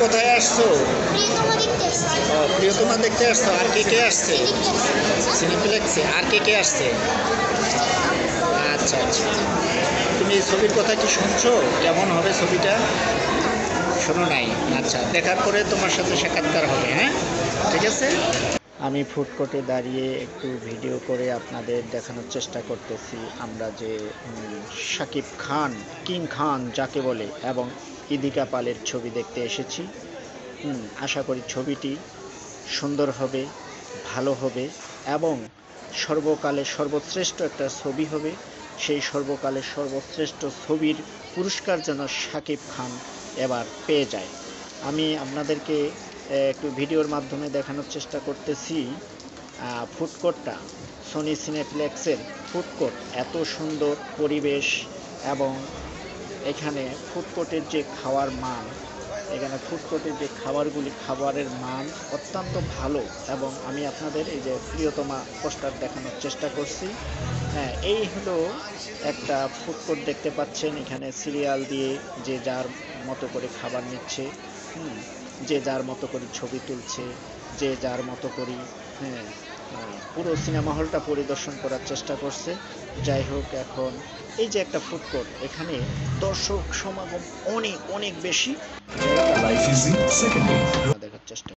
কোথায় আসছো? প্রিয়তমা দেখতে আসছো। আর কে কে আসছে? সিনেপ্লেক্সে। আর কে কে আসছে? আচ্ছা আচ্ছা। তুমি এই ছবির কথা কি শুনছো? কেমন হবে ছবিটা? শোনো নাই। আচ্ছা দেখার পরে তোমার সাথে সাক্ষাৎকার হবে হ্যাঁ? ঠিক আছে? আমি ফুড কোর্টে দাঁড়িয়ে একটু ভিডিও করে আপনাদের দেখানোর চেষ্টা করতেছি। আমরা যে শাকিব খান কিং খান যাকে বলে এবং ইদিকা পালের ছবি দেখতে এসেছি। আশা করি ছবিটি সুন্দর হবে, ভালো হবে এবং সর্বকালের সর্বশ্রেষ্ঠ একটা ছবি হবে। সেই সর্বকালের সর্বশ্রেষ্ঠ ছবির পুরস্কার যেন শাকিব খান এবার পেয়ে যায়। আমি আপনাদেরকে একটু ভিডিওর মাধ্যমে দেখানোর চেষ্টা করতেছি। ফুড কোর্টটা সনি সিনেপ্লেক্সের ফুড কোর্ট এত সুন্দর পরিবেশ এবং এখানে ফুড কোর্টের যে খাওয়ার মান এখানে ফুড কোর্টের যে খাবারগুলি খাবারের মান অত্যন্ত ভালো এবং আমি আপনাদের এই যে প্রিয়তমা পোস্টার দেখানোর চেষ্টা করছি। হ্যাঁ এই হলো একটা ফুড কোর্ট দেখতে পাচ্ছেন। এখানে সিরিয়াল দিয়ে যে যার মতো করে খাবার নিচ্ছে হুম, যে যার মতো করে ছবি তুলছে যে যার মতো করে হ্যাঁ পুরো সিনেমা হলটা পরিদর্শন করার চেষ্টা করছে। যাই হোক এখন এই যে একটা ফুড কোর্ট এখানে দর্শক সমাগম অনেক অনেক বেশি। দেখার চেষ্টা